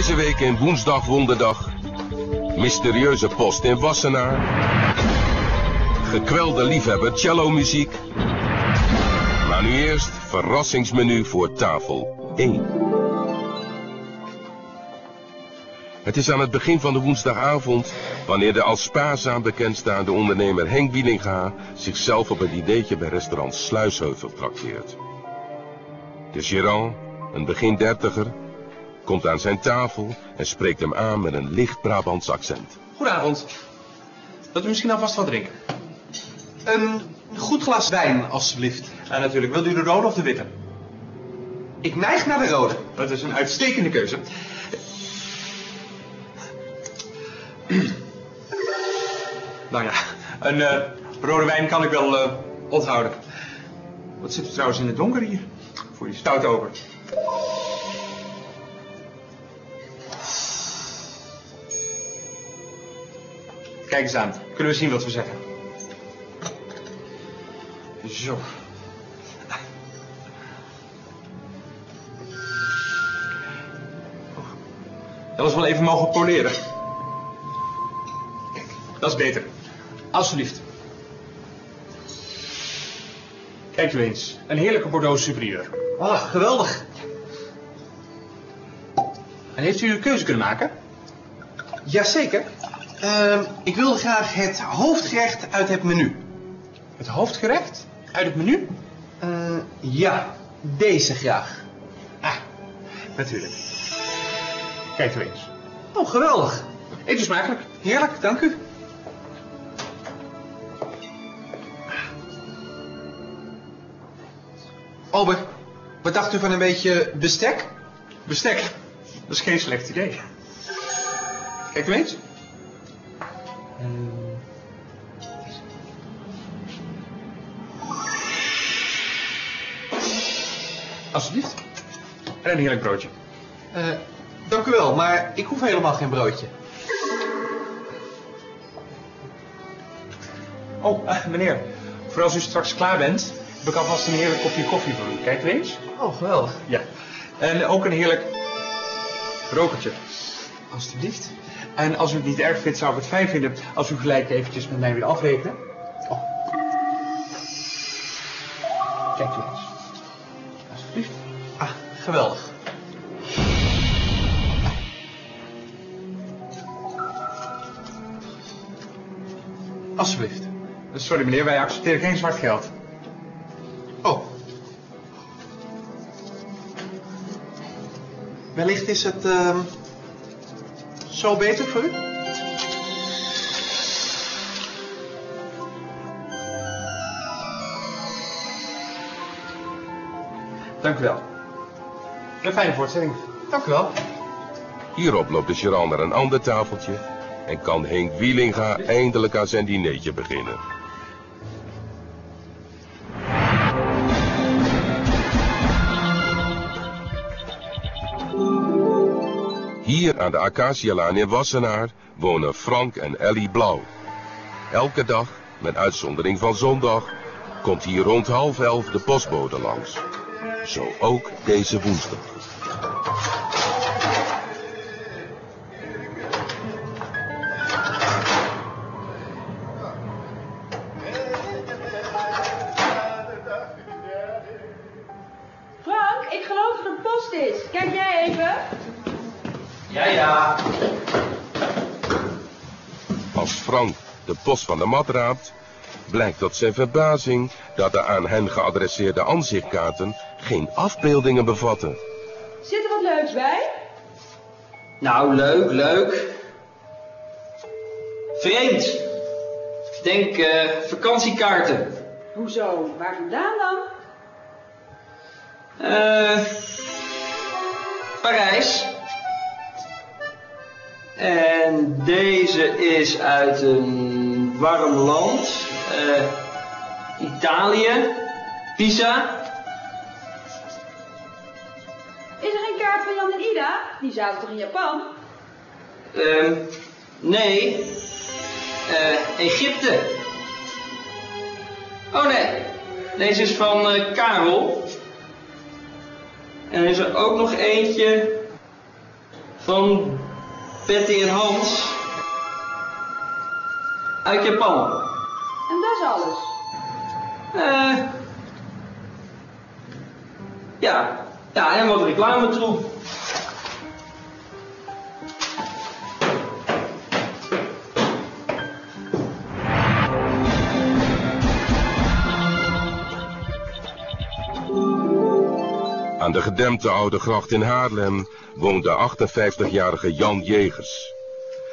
Deze week in Woensdag Wonderdag. Mysterieuze post in Wassenaar. Gekwelde liefhebber cello muziek. Maar nu eerst verrassingsmenu voor tafel 1. Het is aan het begin van de woensdagavond, wanneer de als spaarzaam bekendstaande ondernemer Henk Wielinga zichzelf op een dinertje bij restaurant Sluisheuvel trakteert. De gérant, een begin dertiger, komt aan zijn tafel en spreekt hem aan met een licht Brabants accent. Goedenavond. Wilt u misschien alvast wat drinken? Een goed glas wijn, alstublieft. Ja, natuurlijk. Wilt u de rode of de witte? Ik neig naar de rode. Dat is een uitstekende keuze. nou ja, een eh, rode wijn kan ik wel eh, onthouden. Wat zit er trouwens in het donker hier? Voor die stout over. Kijk eens aan. Kunnen we zien wat we zeggen? Zo. Dat is wel even mogen poleren. Kijk, dat is beter. Alsjeblieft. Kijk u eens. Een heerlijke Bordeaux superieur. Ah, geweldig. En heeft u uw keuze kunnen maken? Jazeker. Ehm ik wilde graag het hoofdgerecht uit het menu. Het hoofdgerecht? Uit het menu? Eh, ja, deze graag. Ah, natuurlijk. Kijk u eens. Oh, geweldig. Eet u smakelijk. Heerlijk, dank u. Ober, wat dacht u van een beetje bestek? Bestek. Dat is geen slecht idee. Kijk u eens. Alsjeblieft. En een heerlijk broodje. Eh, dank u wel, maar ik hoef helemaal geen broodje. Oh, eh, meneer. Voor als u straks klaar bent, heb ik alvast een heerlijk kopje koffie voor u. Kijk u eens. Oh, geweldig. Ja. En ook een heerlijk rokertje. Alsjeblieft. En als u het niet erg vindt, zou ik het fijn vinden als u gelijk eventjes met mij wil afrekenen. Oh. Kijk u eens. Alsjeblieft. Ah, geweldig. Alsjeblieft. Sorry meneer, wij accepteren geen zwart geld. Oh. Wellicht is het ehm, zo beter voor u? Dank u wel. Een fijne voortzetting. Dank u wel. Hierop loopt de gérant naar een ander tafeltje en kan Henk Wielinga eindelijk aan zijn dinertje beginnen. Aan de Acacialaan in Wassenaar wonen Frank en Ellie Blauw. Elke dag, met uitzondering van zondag, komt hier rond half elf de postbode langs. Zo ook deze woensdag. Frank, ik geloof dat het post is. Kijk jij even. Ja, ja. Als Frank de post van de mat raapt, blijkt tot zijn verbazing dat de aan hen geadresseerde aanzichtkaarten geen afbeeldingen bevatten. Zit er wat leuks bij? Nou, leuk, leuk. Vreemd. Ik denk eh, vakantiekaarten. Hoezo? Waar vandaan dan? Eh Parijs. En deze is uit een warm land. Eh Italië. Pisa. Is er geen kaart van Jan en Ida? Die zaten toch in Japan? Ehm nee. Eh Egypte. Oh nee. Deze is van eh, Karel. En er is er ook nog eentje van Betty en Hans uit Japan. En dat is alles. Eh. ja, ja, en wat reclame troep. Aan de gedempte oude gracht in Haarlem woont de 58-jarige Jan Jegers.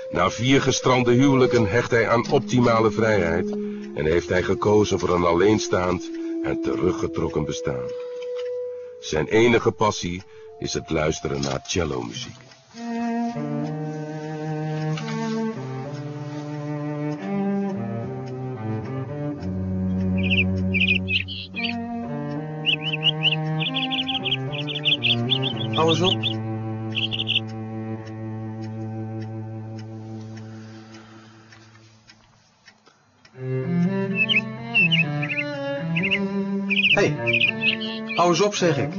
Na vier gestrande huwelijken hecht hij aan optimale vrijheid en heeft hij gekozen voor een alleenstaand en teruggetrokken bestaan. Zijn enige passie is het luisteren naar cellomuziek. Hou eens op. Hé, hey, hou eens op zeg ik.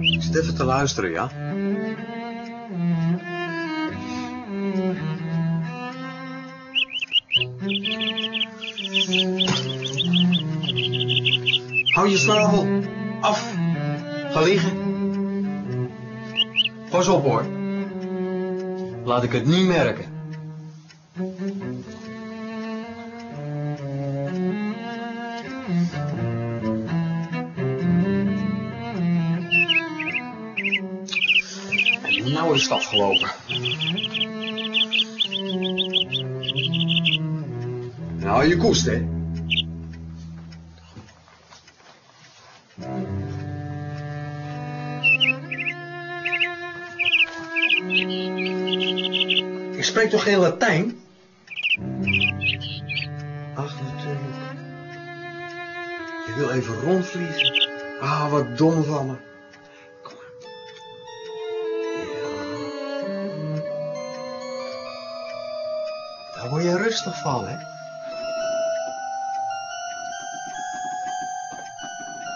Ik zit even te luisteren, ja? Hou je snavel af. Ga liggen. Pas op hoor. Laat ik het niet merken. En nou is het afgelopen. Nou, je koest, hè? Ik spreek toch geen Latijn? Ach, natuurlijk. Je wil even rondvliegen. Ah, wat dom van me. Kom maar. Ja. Daar word je rustig van, hè?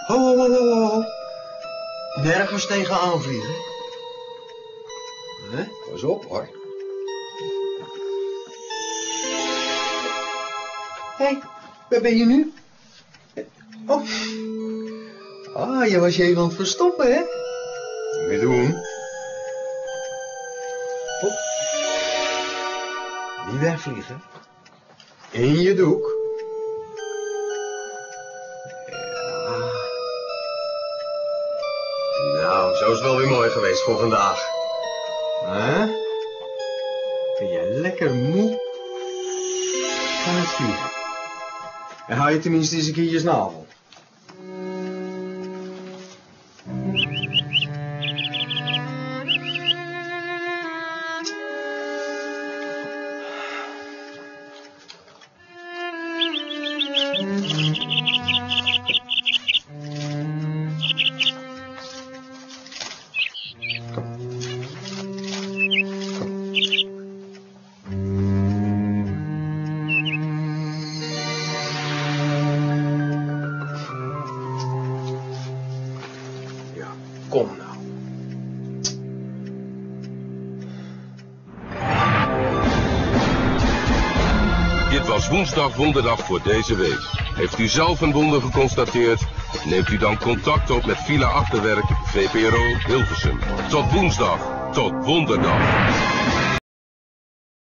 Ho, ho, ho, ho, ho. Nergens tegenaan vliegen. Hè? Pas op, hoor. Hé, hey, waar ben je nu? Oh. Ah, je was je even aan het verstoppen, hè? Meer doen. Hop. Niet wegvliegen. In je doek. Ja. Nou, zo is het wel weer mooi geweest voor vandaag. Hè? Ben je lekker moe? Ga vliegen. En hou je tenminste eens een keer je snavel. Dit was woensdag wonderdag voor deze week. Heeft u zelf een wonder geconstateerd? Neemt u dan contact op met Villa Achterwerk, VPRO Hilversum. Tot woensdag, tot wonderdag.